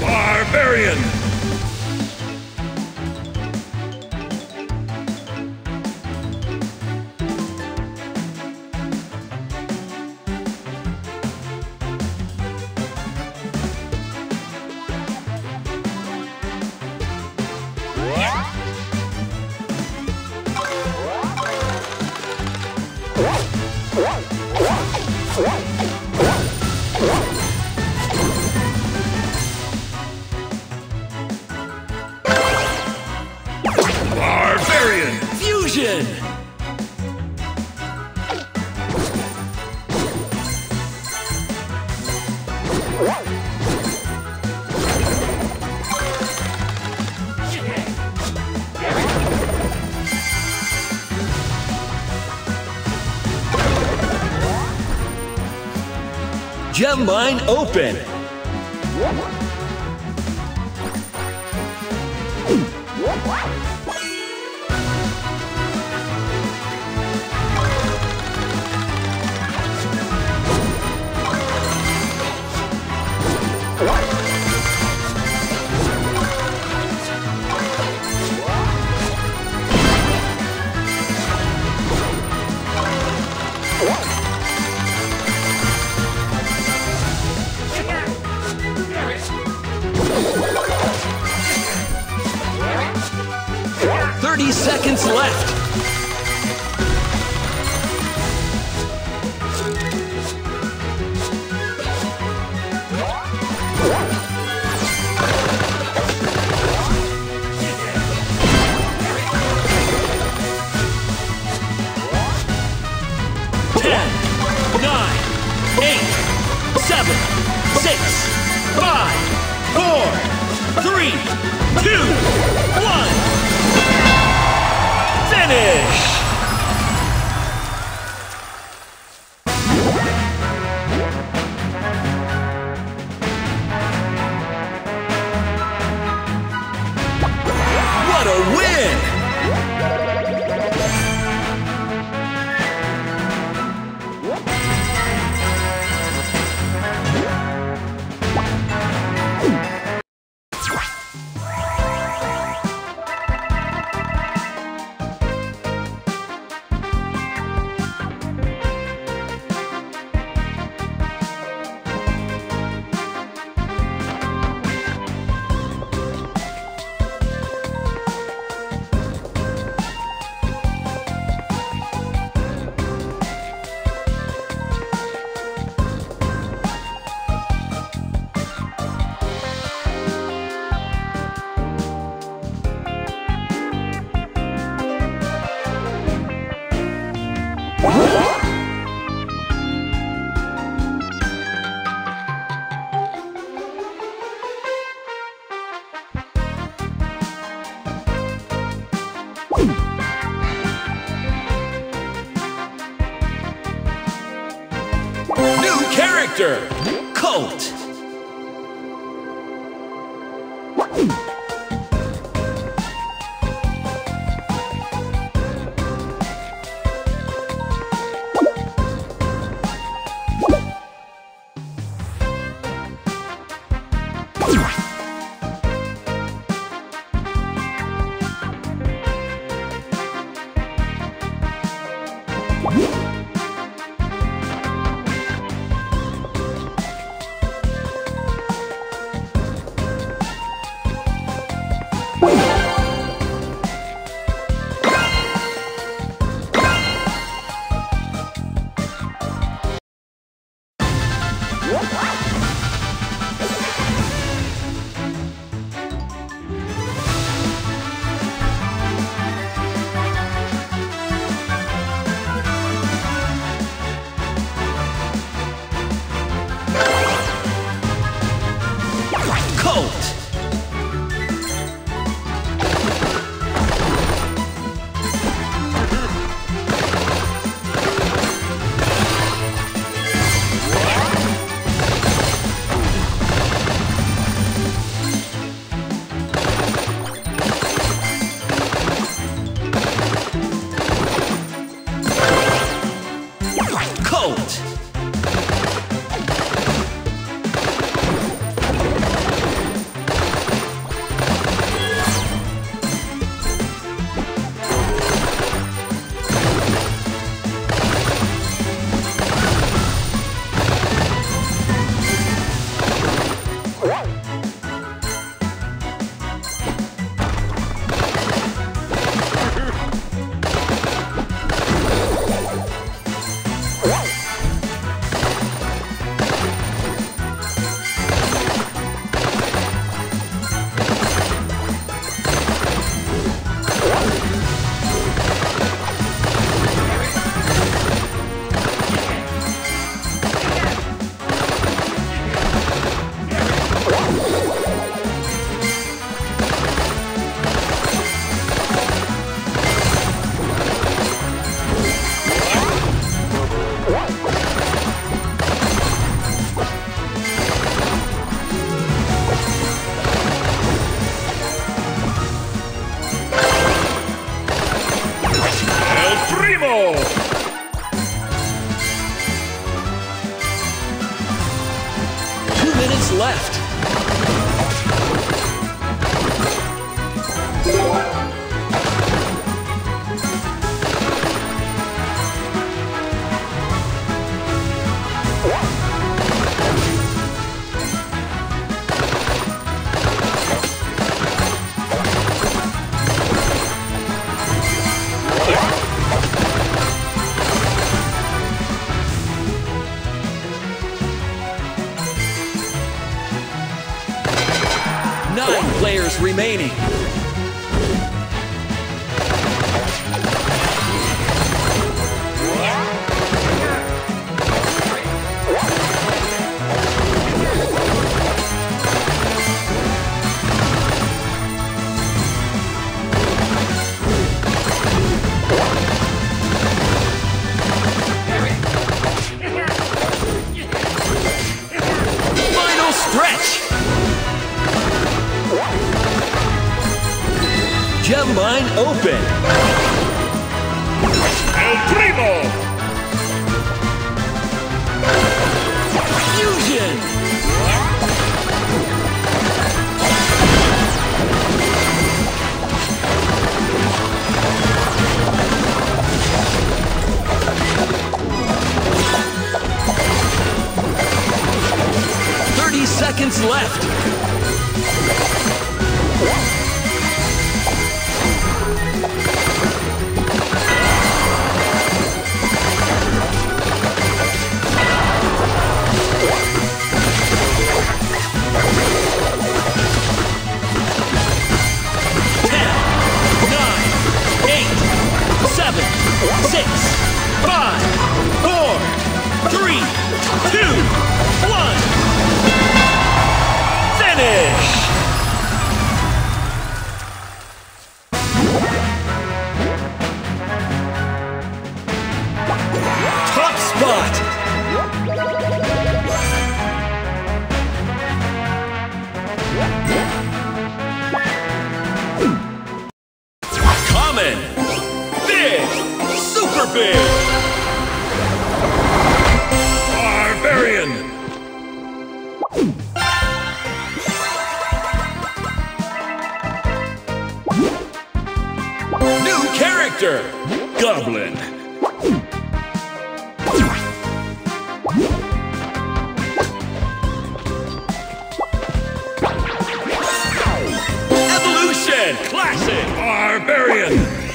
Barbarian! Gem mine open! Seconds left! Character! Colt! out! left. remaining. left. spot! Common! Big! Super big! Barbarian! New character! Goblin! Classic Barbarian.